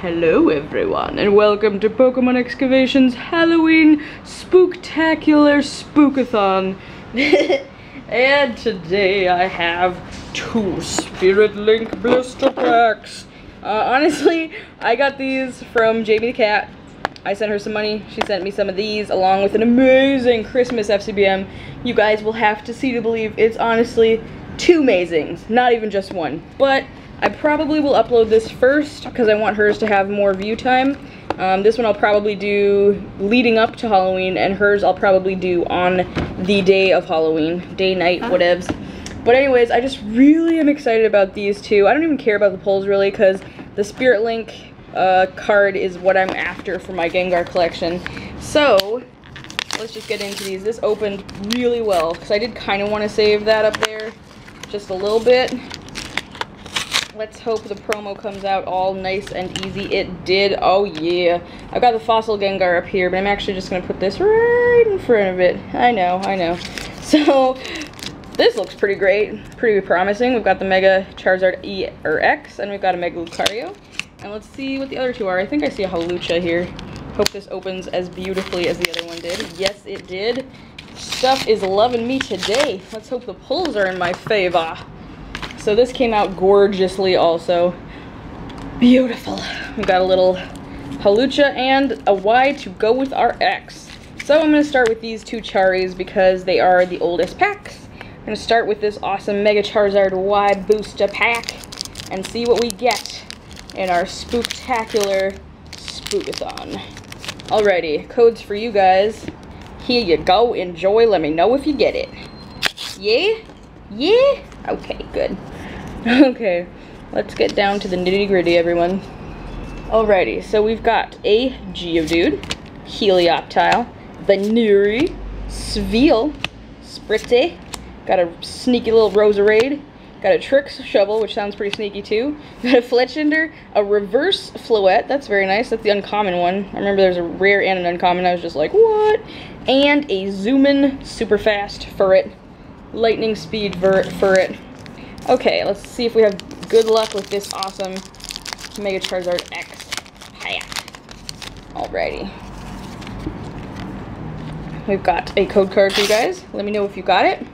Hello everyone, and welcome to Pokemon Excavation's Halloween Spooktacular Spookathon. and today I have two Spirit Link blister packs. Uh, honestly, I got these from Jamie the Cat. I sent her some money. She sent me some of these along with an amazing Christmas FCBM. You guys will have to see to believe it's honestly two amazings, not even just one. But I probably will upload this first because I want hers to have more view time. Um, this one I'll probably do leading up to Halloween, and hers I'll probably do on the day of Halloween, day, night, uh-huh. whatevs. But anyways, I just really am excited about these two. I don't even care about the pulls really because the Spirit Link uh, card is what I'm after for my Gengar collection. So, let's just get into these. This opened really well because I did kind of want to save that up there just a little bit Let's hope the promo comes out all nice and easy. It did. Oh, yeah. I've got the Fossil Gengar up here, but I'm actually just going to put this right in front of it. I know, I know. So, this looks pretty great. Pretty promising. We've got the Mega Charizard E or X, and we've got a Mega Lucario. And let's see what the other two are. I think I see a Hawlucha here. Hope this opens as beautifully as the other one did. Yes, it did. Stuff is loving me today. Let's hope the pulls are in my favor. So this came out gorgeously also. Beautiful. We got a little Hawlucha and a Y to go with our X. So I'm to start with these two Charis because they are the oldest packs. I'm to start with this awesome Mega Charizard Y Booster pack and see what we get in our spooktacular spookathon. Alrighty, codes for you guys. Here you go, enjoy, let me know if you get it. Yeah? Yeah? Okay, good. okay, let's get down to the nitty gritty, everyone. Alrighty, so we've got a Geodude, Helioptile, Venuri, Sveal, Spritzee, got a sneaky little Roserade, got a Trick Shovel, which sounds pretty sneaky too, got a Fletchinder, a Reverse Floette, that's very nice, that's the uncommon one. I remember there's a rare and an uncommon, I was just like, what? And a Zoomin Super Fast Furret, Lightning Speed Furret, Okay, let's see if we have good luck with this awesome Mega Charizard X. Hiya. Alrighty. We've got a code card for you guys. Let me know if you got it.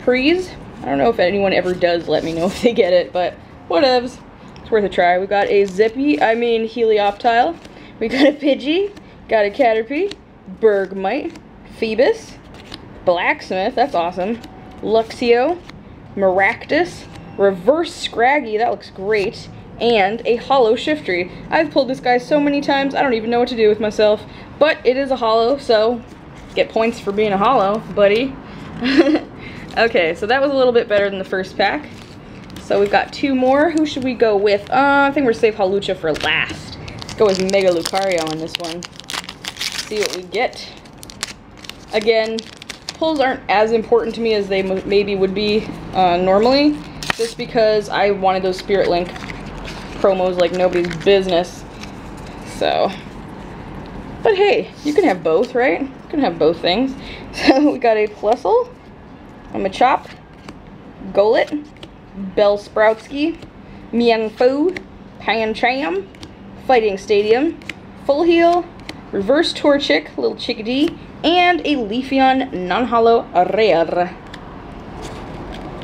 Please. I don't know if anyone ever does let me know if they get it, but whatevs. It's worth a try. We got a Zippy, I mean Helioptile. We got a Pidgey, got a Caterpie, Bergmite, Phoebus, Blacksmith, that's awesome, Luxio, Maractus, Reverse Scraggy, that looks great, and a Holo Shiftry. I've pulled this guy so many times, I don't even know what to do with myself, but it is a Holo, so get points for being a Holo, buddy. okay, so that was a little bit better than the first pack. So we've got two more. Who should we go with? Uh, I think we're save Hawlucha for last. Let's go with Mega Lucario on this one. See what we get. Again, pulls aren't as important to me as they maybe would be uh, normally, just because I wanted those Spirit Link promos like nobody's business. So, but hey, you can have both, right? You can have both things. So we got a Plusle, a Machop, Golett, Bellsproutski, Mienfoo, Pancham, Fighting Stadium, Full Heal, Reverse Torchic, Little Chickadee, and a Leafeon non-holo rare.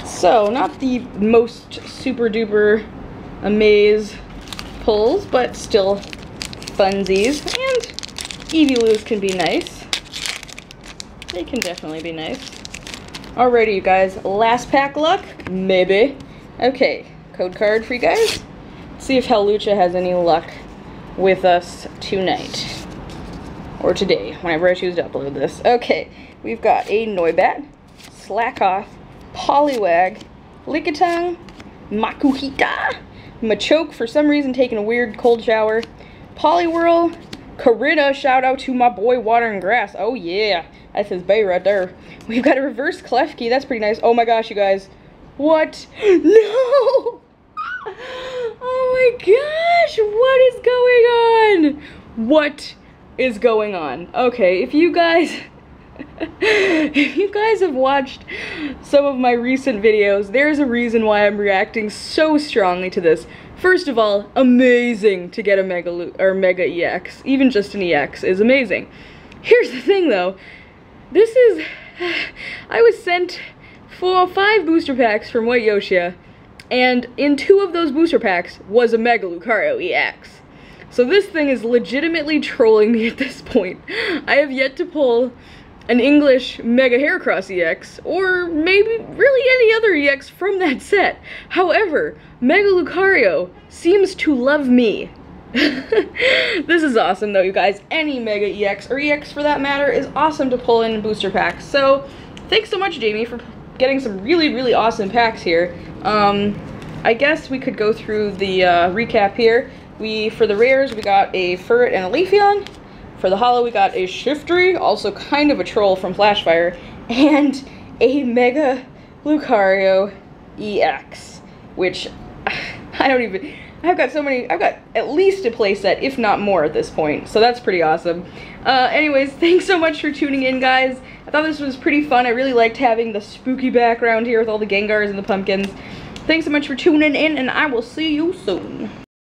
So, not the most super duper amaze pulls, but still funsies. And Eeveeloos can be nice. They can definitely be nice. Alrighty, you guys. Last pack luck? Maybe. Okay, code card for you guys. Let's see if Hawlucha has any luck with us tonight or today, whenever I choose to upload this. Okay, we've got a Noibat, Slakoth, Poliwag, Lickitung, Makuhita, Machoke, for some reason taking a weird cold shower, Poliwhirl, Korrina, shout out to my boy Water and Grass. Oh yeah, that's his bay right there. We've got a reverse Klefki, that's pretty nice. Oh my gosh, you guys. What? No! Oh my gosh, what is going on? What is going on. Okay, if you guys if you guys have watched some of my recent videos, there's a reason why I'm reacting so strongly to this. First of all, amazing to get a Mega or Mega EX. Even just an EX is amazing. Here's the thing though. This is I was sent four five booster packs from White Yoshia, and in two of those booster packs was a Mega Lucario EX. So this thing is legitimately trolling me at this point. I have yet to pull an English Mega Heracross EX, or maybe really any other EX from that set. However, Mega Lucario seems to love me. this is awesome though, you guys. Any Mega EX, or EX for that matter, is awesome to pull in booster packs. So, thanks so much, Jamie, for getting some really, really awesome packs here. Um, I guess we could go through the uh, recap here. We, for the rares, we got a Furret and a Leafeon. For the holo, we got a Shiftry, also kind of a troll from Flashfire, and a Mega Lucario EX, which I don't even. I've got so many. I've got at least a playset, if not more, at this point. So that's pretty awesome. Uh, anyways, thanks so much for tuning in, guys. I thought this was pretty fun. I really liked having the spooky background here with all the Gengars and the pumpkins. Thanks so much for tuning in, and I will see you soon.